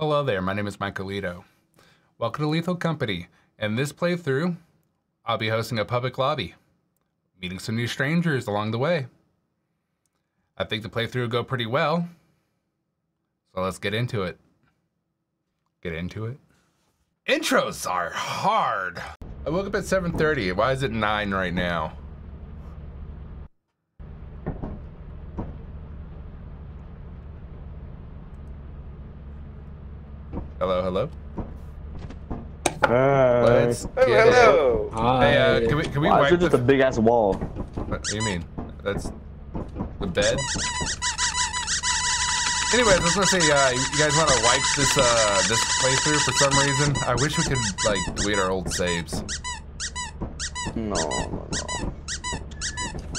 Hello there, my name is Mikeleido. Welcome to Lethal Company. In this playthrough, I'll be hosting a public lobby, meeting some new strangers along the way. I think the playthrough will go pretty well, so let's get into it. Get into it? Intros are hard! I woke up at 7.30, why is it 9 right now? Hello, hello. Hi. Let's Oh, get it. hello. Hey, uh, can we can we Why is wipe it just the a big ass wall? What do you mean? That's the bed? Anyways, I was gonna say, uh, you guys want to wipe this uh, this playthrough for some reason? I wish we could like delete our old saves. No, no, no.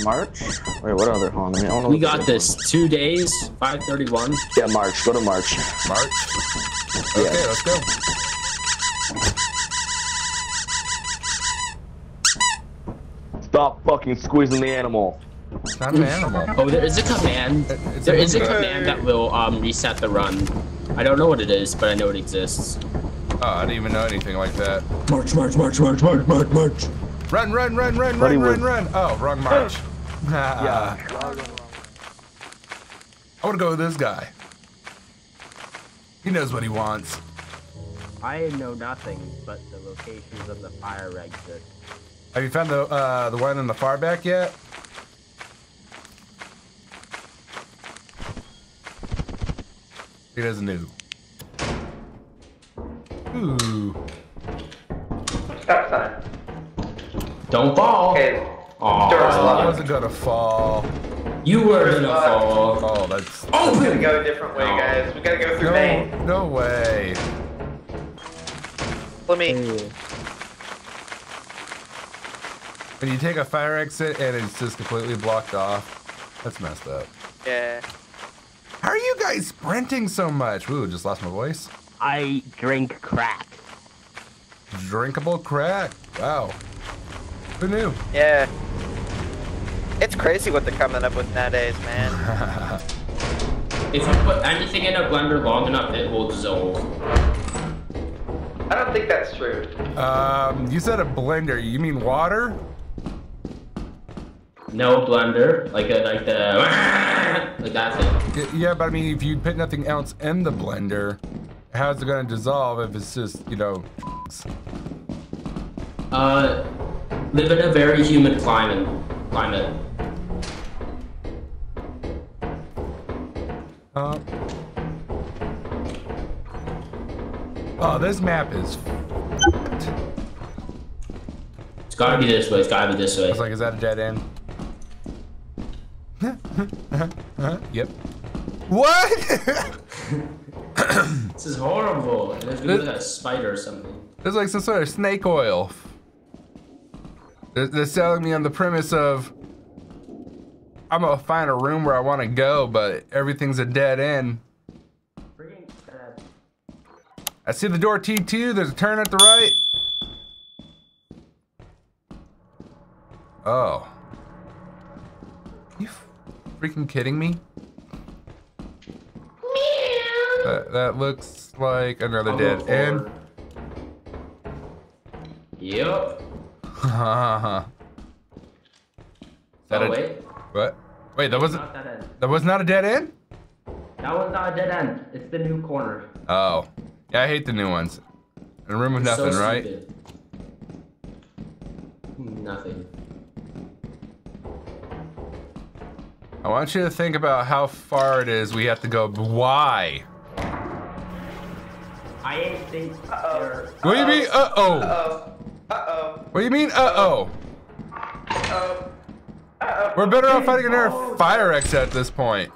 March? Wait, what other? Hold on, let me- I don't We got the- this. Two days, 531. Yeah, March. Go to March. March. Okay, Yeah. let's go. Stop fucking squeezing the animal. It's not an animal. Oh, there is a command. It's There a is a command that will um, reset the run. I don't know what it is, but I know it exists. Oh, I didn't even know anything like that. March, march, march, march, march, march, march. Run, run, run, run, Buddy run, run, run. Oh, wrong march. Yeah. I want to go with this guy. He knows what he wants. I know nothing but the locations of the fire exit. Have you found the uh, the one in the far back yet? He doesn't know. Ooh. Stop sign. Don't fall. Okay. Aw, Door's I locked. wasn't gonna fall. you were Door's gonna locked. fall. Oh, that's oh, We gotta Open. go a different way, No. guys. We gotta go through main. no, no way. Let me. When you take a fire exit and it's just completely blocked off, that's messed up. Yeah. How are you guys sprinting so much? Ooh, just lost my voice. I drink crack. Drinkable crack. Wow. Who knew? Yeah. It's crazy what they're coming up with nowadays, man. If you put anything in a blender long enough, it will dissolve. I don't think that's true. Um, you said a blender. You mean water? No blender, like a like the like that thing. Yeah, but I mean, if you put nothing else in the blender, how's it gonna dissolve if it's just, you know? Uh, live in a very humid climate. Climate. Uh, oh, this map is. It's gotta be this way. It's gotta be this way. I was like, is that a dead end? yep. What? This is horrible. It There's gonna be like a spider or something. There's like some sort of snake oil. They're, they're selling me on the premise of I'm gonna find a room where I want to go, but everything's a dead end. I see the door T2. There's a turn at the right. Oh. You freaking kidding me? That, that looks like another dead end. Yep. Is that Oh a- wait. What? Wait, that wasn't that was not a dead end? That one's not a dead end. It's the new corner. Oh. Yeah, I hate the new ones. In a room with It's so nothing, right? Nothing. I want you to think about how far it is we have to go. Why? I ain't think there. What do you mean? Uh oh. Uh-oh. Uh-oh. What do you mean? Uh oh. Uh-oh. Uh-oh. We're better off fighting another fire exit at this point.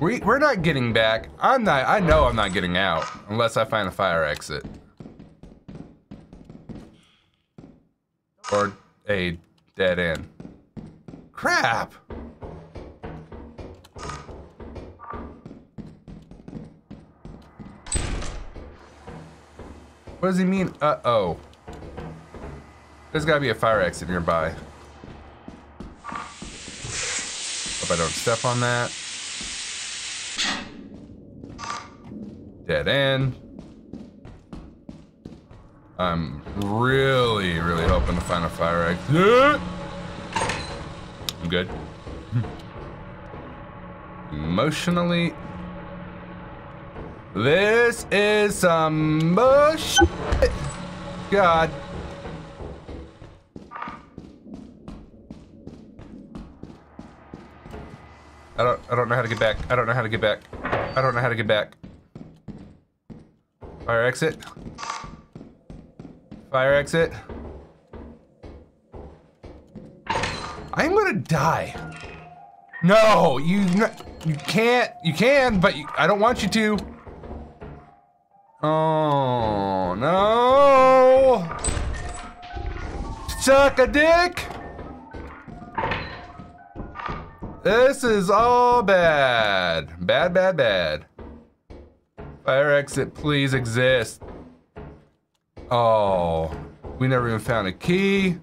We we're not getting back. I'm not. I know I'm not getting out unless I find a fire exit or a dead end. Crap. What does he mean? Uh oh. There's gotta be a fire exit nearby. Hope I don't step on that. Dead end. I'm really, really hoping to find a fire exit. I'm good. Emotionally. This is some bullshit. God. I don't I don't know how to get back. I don't know how to get back. I don't know how to get back. Fire exit. Fire exit. I'm gonna die. No, you you can't. You can, but you, I don't want you to. Oh no! Suck a dick. This is all bad. Bad, bad, bad. Fire exit, please exist. Oh, we never even found a key.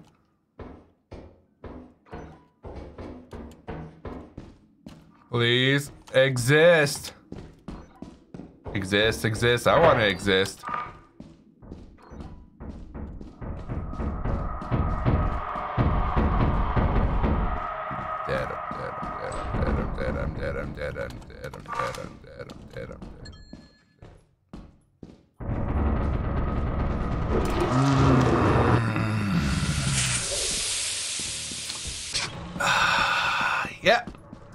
Please exist. Exist, exist. I want to exist. yeah,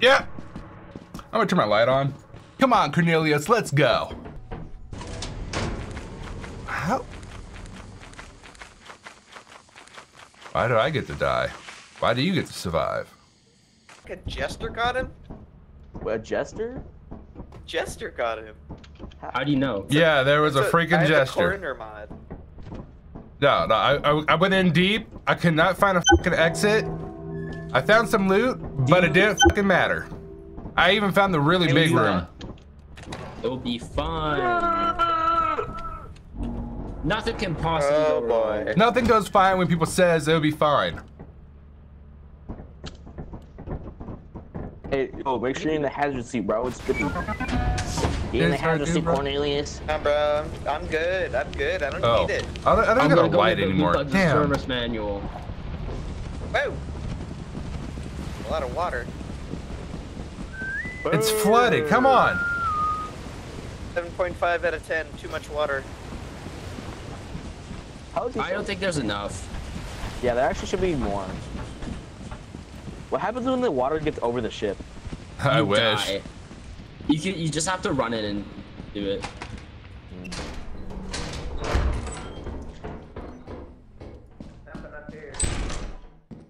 yeah. I'm gonna turn my light on. Come on, Cornelius, let's go. How? Why do I get to die? Why do you get to survive? A jester got him? A jester? Jester got him. How do you know? Yeah, there was a So, I freaking have the gesture. Mod. No, no, I, I, I went in deep. I could not find a fucking exit. I found some loot, but it didn't fucking matter. I even found the really It big was room. Not- It'll be fun. Nothing can possibly Oh go wrong. Nothing goes fine when people says it'll be fine. Hey, yo, make sure you're in the hazard seat, bro. It's good. You in the hazard seat, bro. Cornelius? Nah, bro. I'm good. I'm good. I don't Oh, need it. I don't, I don't I'm get a go light with the anymore. Damn. service manual. Whoa. A lot of water. It's flooded. Come on. 7.5 out of 10. Too much water. How is I don't think there's enough. Yeah, there actually should be more. What happens when the water gets over the ship? I You wish. die. You can. You just have to run it and do it.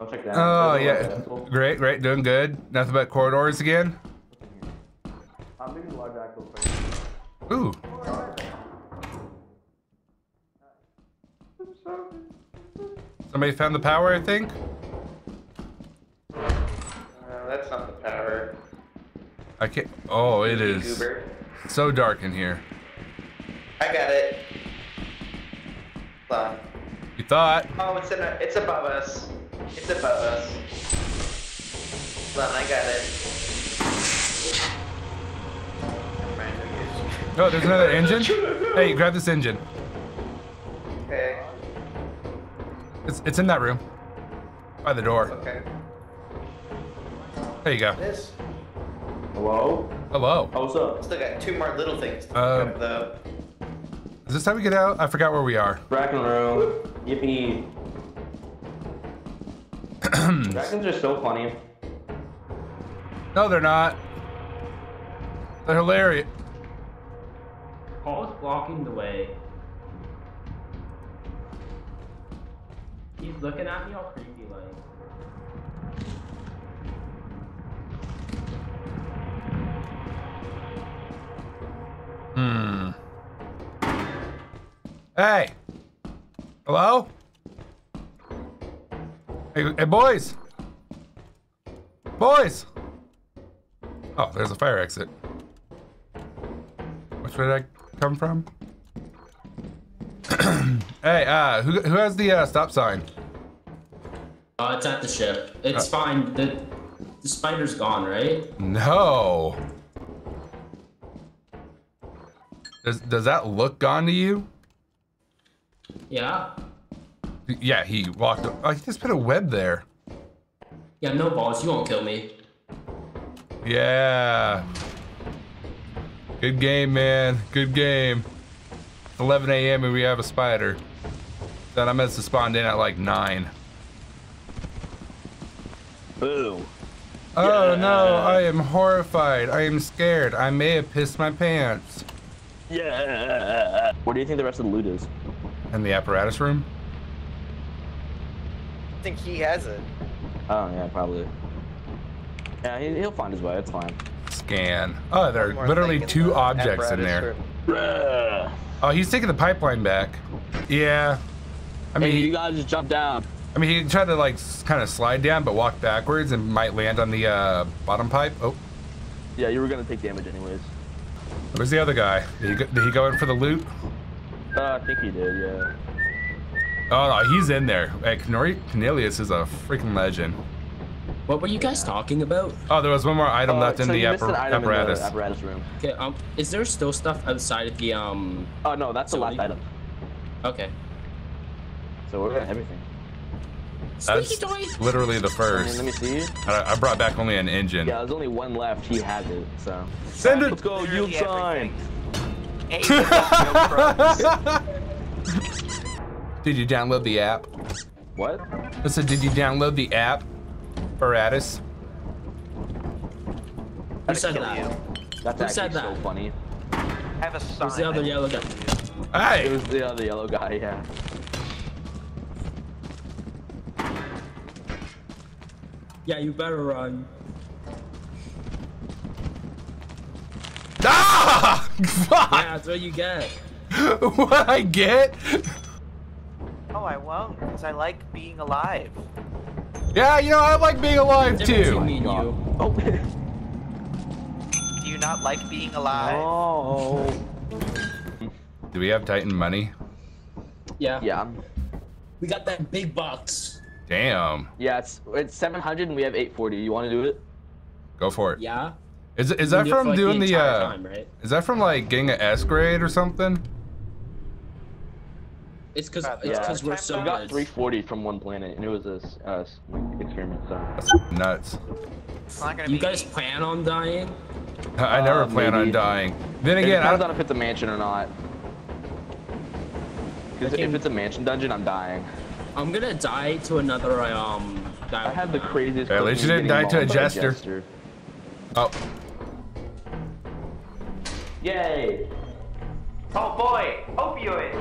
I'll check that. Oh yeah, great, great, doing good. Nothing but corridors again. Somebody found the power, I think. Uh, that's not the power. I can't. Oh, it is Goober. so dark in here. I got it. Hold on. You thought? Oh, it's in a, it's above us. It's above us. Hold on, I got it. Never mind, I guess. Oh, there's another engine. Hey, grab this engine. It's it's in that room, by the door. Okay. There you go. This. Hello? Hello. Oh, what's up? Still got two more little things to Um, pick. Is this how we get out? I forgot where we are. Bracken room. Yippee. Brackens are so funny. No, they're not. They're hilarious. Paul's blocking the way. He's looking at me all creepy like. Hmm. Hey. Hello? Hey, hey, boys. Boys. Oh, there's a fire exit. Which way did I come from? hey, uh, who, who has the uh, stop sign? Uh, it's at the ship. It's fine. The the spider's gone, right? No. Does does that look gone to you? Yeah. Yeah, he walked. Oh, he just put a web there. Yeah, no balls. You won't kill me. Yeah. Good game, man. Good game. It's 11 a.m. and we have a spider. Then I meant to spawn in at like 9. Boo. Oh no, I am horrified. I am scared. I may have pissed my pants. Yeah. Where do you think the rest of the loot is? In the apparatus room? I think he has it. Oh yeah, probably. Yeah, he, he'll find his way. It's fine. Scan. Oh, there are literally two objects in apparatus there. Oh, he's taking the pipeline back. Yeah. I mean, Hey, he, you guys just jump down. I mean, he tried to like kind of slide down, but walk backwards and might land on the uh, bottom pipe. Oh, Yeah, you were gonna take damage anyways. where's the other guy? Did he go, did he go in for the loot? Uh, I think he did. Yeah. Oh no, he's in there. Hey, Corneli- Cornelius is a freaking legend. What were you guys talking about? Oh, there was one more item Uh, left in the you appar- item apparatus. In the apparatus room. Okay. Um. Is there still stuff outside of the um? Oh no, that's the So last item. Okay. So we're at everything. That's toys. literally the I mean, let first. me see. I, I brought back only an engine. Yeah, there's only one left. He has it. So. Send Let's go. Yield Literally sign. Hey, Did you download the app? What? I said, did you download the app? Apparatus. Who said that? you. That's Who actually said so that? funny. I have a sign. Who's the other yellow guy? It Hey, was the other yellow guy. Yeah. Yeah, you better run. ah! Fuck! Yeah, that's what you get. what I get? Oh, I won't, because I like being alive. Yeah, you know I like being alive too. between me you. Oh. Do you not like being alive? oh. Do we have Titan money? Yeah. Yeah. We got that big box. Damn. Yeah. It's it's 700 and we have 840. You want to do it? Go for it. Yeah. Is is We that do it from like, doing the, entire uh? time, right? Is that from like getting an S grade or something? It's because it's yeah. because we're so We got good. 340 from one planet, and it was a uh, experiment. So. That's nuts. It's not gonna You guys me. plan on dying? I never Uh, plan on dying. Then It again, I don't, on if it's a mansion or not. Because if it's a mansion dungeon, I'm dying. I'm gonna die to another um. Guy I had the craziest. At least you didn't die to a mauled by jester. oh, Yay! Oh boy, opioid.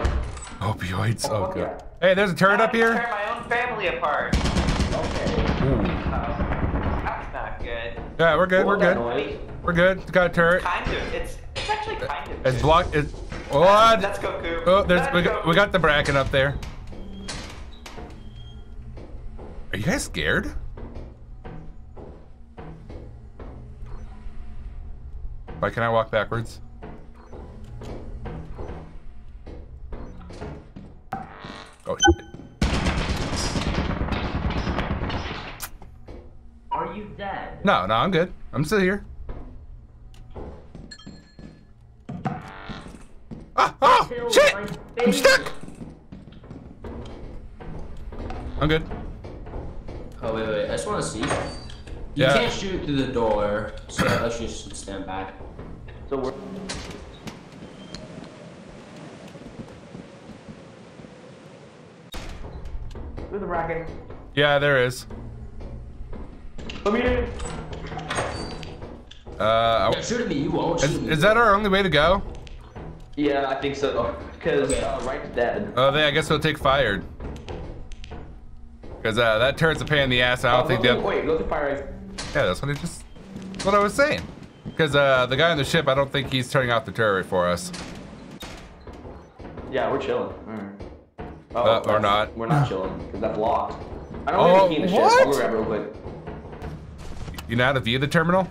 Opioids. Oh, fuck good. Hey, there's a turret I up here. Tear my own family apart. Okay. Ooh. That's not good. Yeah, we're good. We're What was that good. noise? We're good. Got a turret. Kind of. It's it's actually kind of. It's good. blocked. Oh, it's what? Let's go, Coop. Oh, there's we go, got, we got the bracket up there. Are you guys scared? Why can I walk backwards? No, no, I'm good. I'm still here. Ah, oh, shit! I'm stuck! I'm good. Oh wait, wait. I just want to see. You Yeah. can't shoot through the door, so let's just stand back. So we're. Through the bracket. Yeah, there is. Let me in. Uh, Yeah, shoot at me. You won't is, me. is that our only way to go? Yeah, I think so. Because Okay. uh, Wright's dead. Oh, then I guess we'll take fired. Because uh, that turret's a pain in the ass. I don't Oh, think go that. through- Wait, go to fire. Yeah, that's what I just. That's what I was saying. Because uh, the guy on the ship, I don't think he's turning off the turret for us. Yeah, we're chilling. Alright. Oh, Uh, or not. We're not chilling because that's locked. I don't Oh, have a key in the ship. I'll what? go grab it real quick. You know how to view the terminal?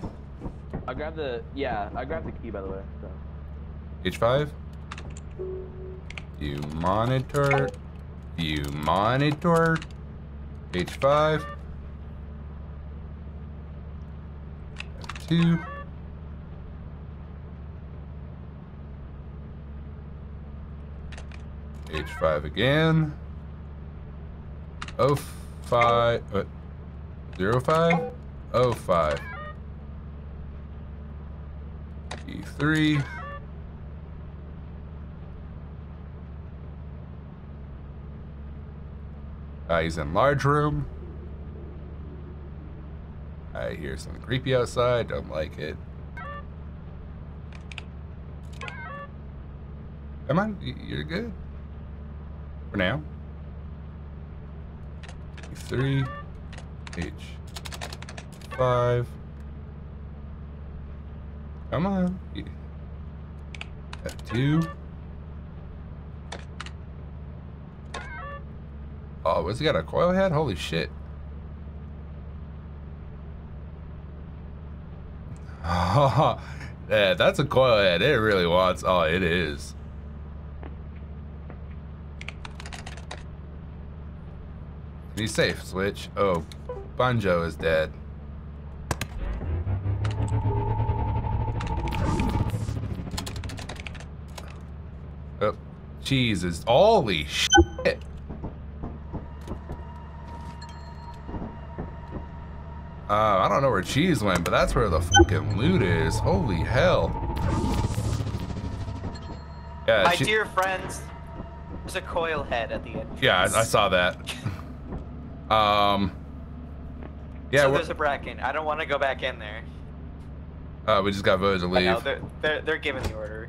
I grabbed the yeah. I grabbed the key by the way. So. H5. View monitor. View monitor. H5. F2. H5 again. Oh five. What? Zero five. Oh five. E3. Uh, he's in large room. I hear something creepy outside. Don't like it. Come on, you're good. For now. Three. H. Five. Come on. Y- F2. Oh, was he got a coil head? Holy shit. yeah, that's a coil head. It really wants. Oh, it is. He's safe, Switch. Oh, Banjo is dead. Cheese is. Holy shit. Uh, I don't know where cheese went, but that's where the fucking loot is. Holy hell. Yeah, My dear friends, there's a coil head at the end. yeah, I, I saw that. Um, yeah, so there's a bracken. I don't want to go back in there. uh, we just got voted to I know, leave. they're, they're, they're giving the order.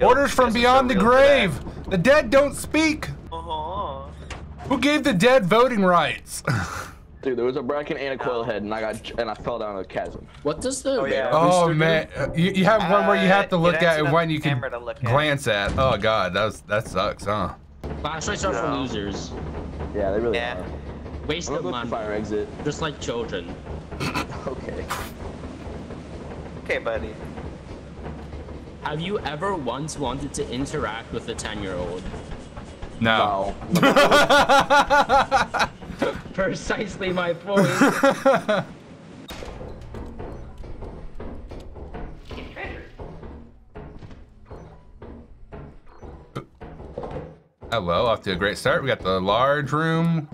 Orders from beyond the grave. The dead don't speak. Uh-huh. Who gave the dead voting rights? Dude, there was a bracken and a coil head, and I got and I fell down a chasm. What does the Oh, yeah. oh man, Uh, you, you have one where you have to Uh, look it at acts and one you can camera to look at. glance at. Oh god, that was that sucks, huh? Flashlights are for No. losers. Yeah, they really Yeah. are. Waste I'm of gonna go to money. fire exit. Just like children. Okay. Okay, buddy. Have you ever once wanted to interact with a 10 year old? No. No. Precisely my point. Hello, off to a great start. We got the large room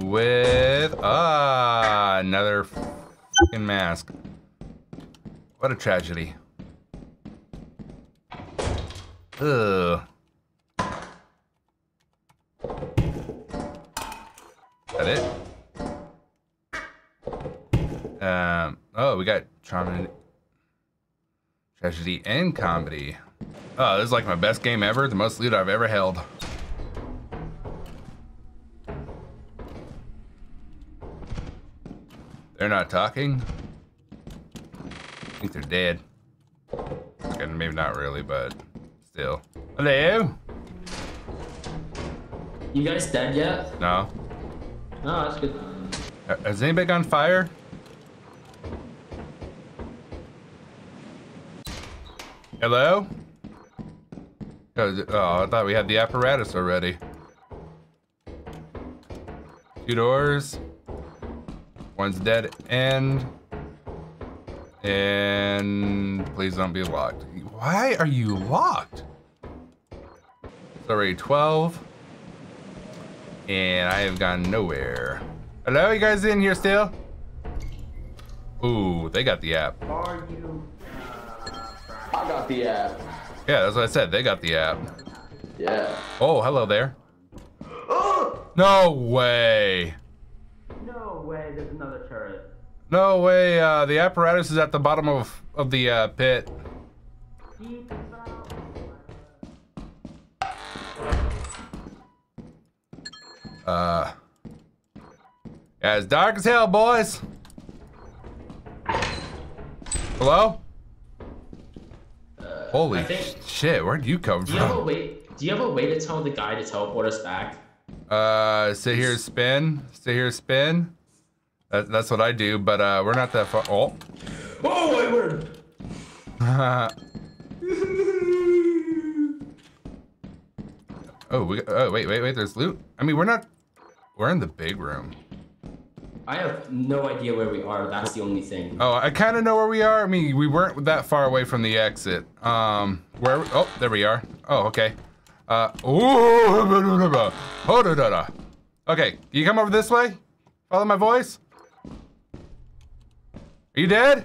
with ah another fucking mask. What a tragedy. Ugh. That it? Um. Oh, we got trauma, tragedy, and comedy. Oh, this is like my best game ever. The most loot I've ever held. They're not talking. I think they're dead. Okay, maybe not really, but still. Hello? you guys dead yet? No. No, that's good. Uh, Has anybody gone fire? Hello? Oh, oh, I thought we had the apparatus already. Two doors. One's dead end. And please don't be locked. Why are you locked? It's already 12. And I have gone nowhere. Hello, you guys in here still? Ooh, they got the app. Are you? I got the app. Yeah, that's what I said. They got the app. Yeah. Oh, hello there. No way. No way. There's another turret. No way. Uh, the apparatus is at the bottom of, of the uh, pit. Uh, yeah, it's dark as hell, boys. Hello? Holy think- shit, where'd you come Do you have a way? Do you have a way to tell the guy to teleport us back? Uh, sit here, spin. Sit here, spin. That, that's what I do, but uh, we're not that far. Oh. Oh my word! oh, we, oh, wait, wait, wait. There's loot. I mean, we're not. We're in the big room. I have no idea where we are. That's the only thing. Oh, I kind of know where we are. I mean, we weren't that far away from the exit. Um, where? Oh, there we are. Oh, okay. Uh, ooh, hold it, Okay, can you come over this way? Follow my voice. Are you dead?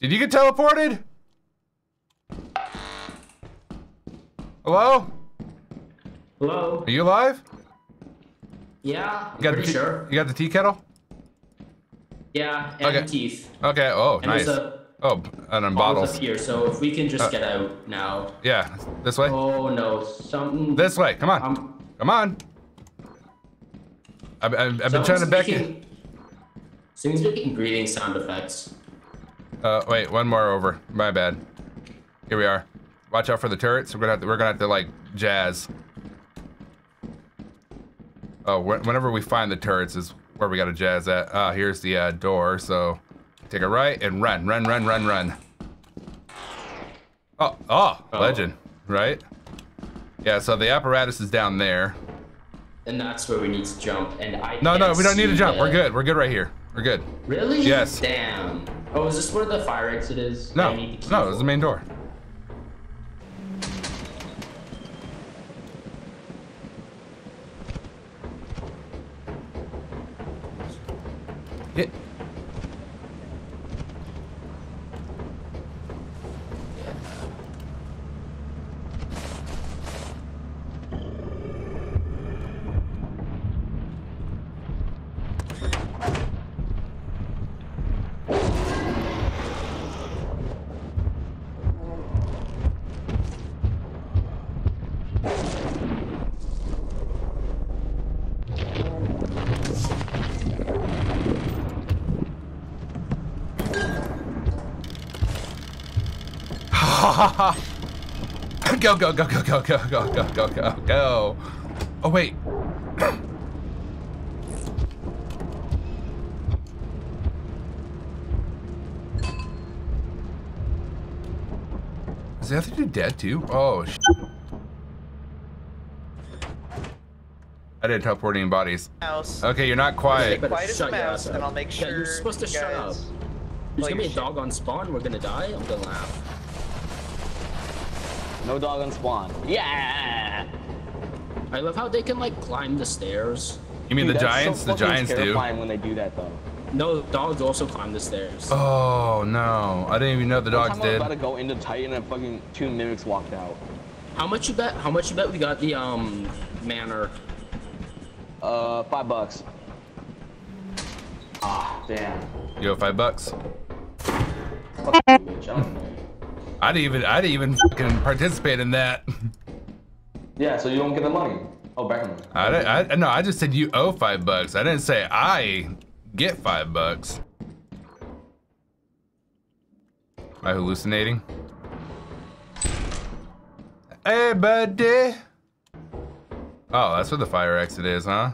Did you get teleported? Hello? Hello? Are you alive? Yeah, You got pretty the sure. You got the tea kettle? Yeah, and Okay. teeth. Okay. Oh, And nice. a Oh, and then bottles. up here, so if we can just Uh, get out now. Yeah, this way. Oh no, something. This way. Come on. Um, Come on. I've, I've, I've been trying to beckon. making. Someone's making breathing sound effects. Uh, wait, one more over. My bad. Here we are. Watch out for the turrets. We're gonna have to, we're gonna have to like jazz. Oh, wh- whenever we find the turrets is where we gotta jazz at. Ah, here's the uh, door. So take a right and run, run, run, run, run. Oh, oh, Oh. legend, right? Yeah. So the apparatus is down there. And that's where we need to jump. And I. No, no, we don't need to jump. We're good. We're good right here. We're good. Really? Yes. Damn. Oh, is this where the fire exit is? No, the no, for? it's the main door. Yeah. go, go, go, go, go, go, go, go, go, go, go. Oh, wait. Is the other dude dead too? Oh, sh I didn't teleport any bodies. Mouse. Okay, you're not quiet. Better Quiet as a mouse, and I'll make sure. Yeah, you're supposed to you shut up. There's gonna be a dog on spawn. We're gonna die. I'm gonna laugh. No dog on spawn. Yeah. I love how they can like climb the stairs. You mean Dude, the that's so giants? the giants do. when they do that though. No, dogs also climb the stairs. Oh no! I didn't even know the One dogs time I was did. about to go into Titan and fucking two mimics walked out. How much you bet? How much you bet we got the um manor? Uh, five bucks. Ah, damn. You owe five bucks. Fuck you, bitch. I don't know. I didn't even I didn't even fucking participate in that. Yeah, so you don't get the money. Oh, back in I, didn't- I no, I just said you owe five bucks. I didn't say I get five bucks. Am I hallucinating? Hey, buddy. Oh, that's where the fire exit is, huh?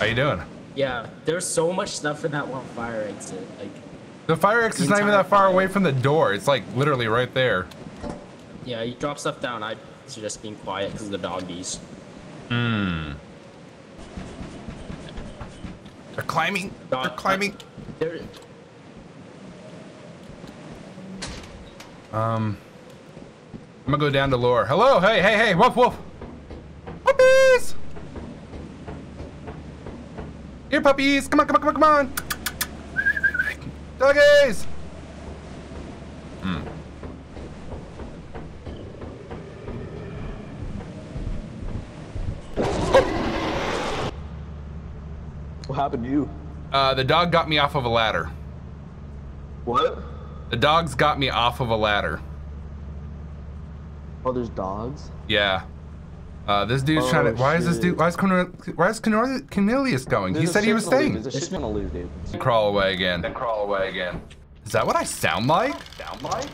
How you doing? Yeah, there's so much stuff in that one fire exit. Like, The fire exit's not even that far fire. away from the door. It's like literally right there. yeah, you drop stuff down. I suggest being quiet because of the doggies. Hmm. They're climbing. They're Dog- climbing. There, Um, I'm gonna go down to lore. Hello, hey, hey, hey, woof, woof. Puppies! Here, puppies! Come on, come on, come on, come on! Doggies! Hmm. What happened to you? Uh, the dog got me off of a ladder. What? The dogs got me off of a ladder. Oh, there's dogs? Yeah. Uh, this dude's Oh, trying to. Why is this dude? Why is Cornel, Why is Cornel, Cornelius going? he There's a said he was ton of loot. staying. There's a shit ton of loot, dude. Crawl away again. Then crawl away again. Is that what I sound like? Sound like?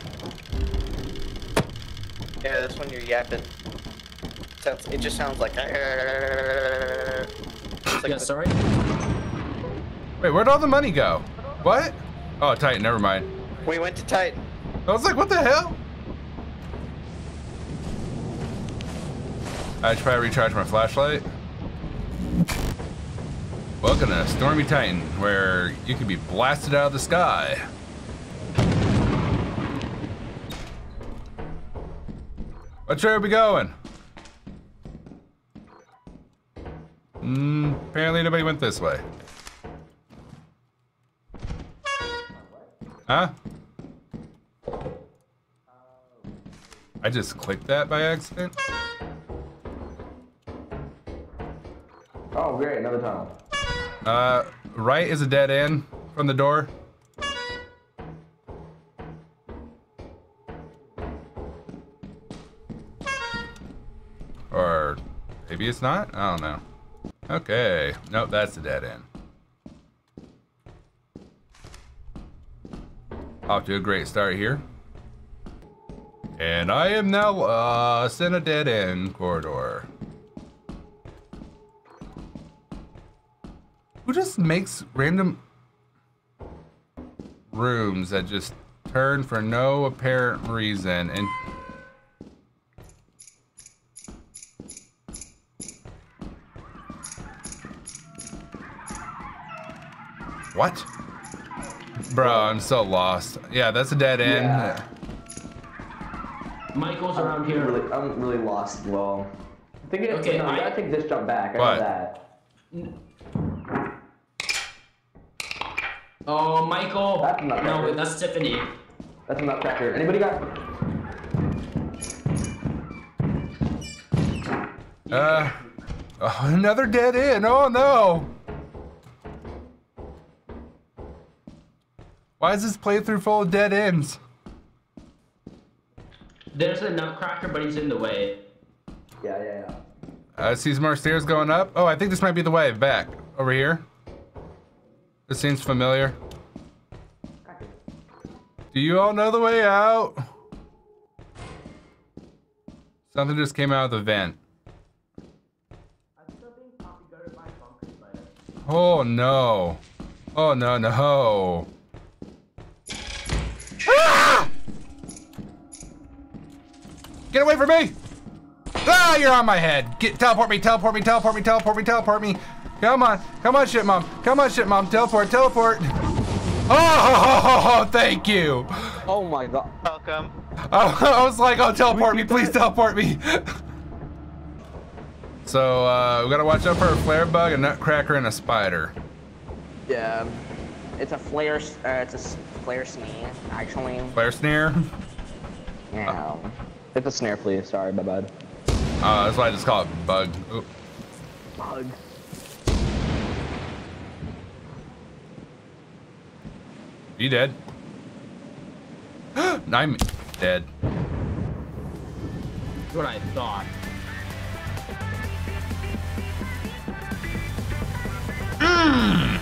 Yeah, that's when you're yapping. Sounds, it just sounds like. It's like yeah, sorry. Wait, where'd all the money go? What? Oh, Titan. Never mind. we went to Titan. I was like, what the hell? I should probably recharge my flashlight. Welcome to Stormy Titan, where you can be blasted out of the sky. Which way are we going? Mm, apparently nobody went this way. Huh? I just clicked that by accident? Oh, great, another tunnel. Uh, right is a dead end from the door. Or maybe it's not? I don't know. Okay. Nope, that's the dead end. Off to a great start here. And I am now uh, in a dead end corridor. Who just makes random rooms that just turn for no apparent reason and What? Bro, I'm so lost. Yeah, that's a dead end. Yeah. Michael's around I'm here. really, I'm really lost as well. I think it, Okay, no, you I- gotta take this jump back. I What? know that. Oh, Michael. That's not no, right. that's Tiffany. That's a nutcracker. Anybody got? Uh, oh, another dead end. Oh no. Why is this playthrough full of dead ends? There's a nutcracker, but he's in the way. Yeah, yeah, yeah. I see some more stairs going up. Oh, I think this might be the way back. Over here. This seems familiar. Do you all know the way out? Something just came out of the vent. Oh no. Oh no, no. Ah! Get away from me! Ah, you're on my head. Get teleport me, teleport me, teleport me, teleport me, teleport me. Come on, come on, shit mom. Come on, shit mom. Teleport, teleport. Oh, thank you. Oh my god. Welcome. Oh, I was like, oh, teleport me, please teleport me. so, uh, we gotta watch out for a flare bug, a nutcracker, and a spider. Yeah. It's a flare. Uh, it's a flare snare, actually. Flare snare? Yeah. It's a snare, please. Sorry, my bad. Uh, that's why I just call it bug. Oop. Bug. You dead? I'm dead. What I thought. Hmm.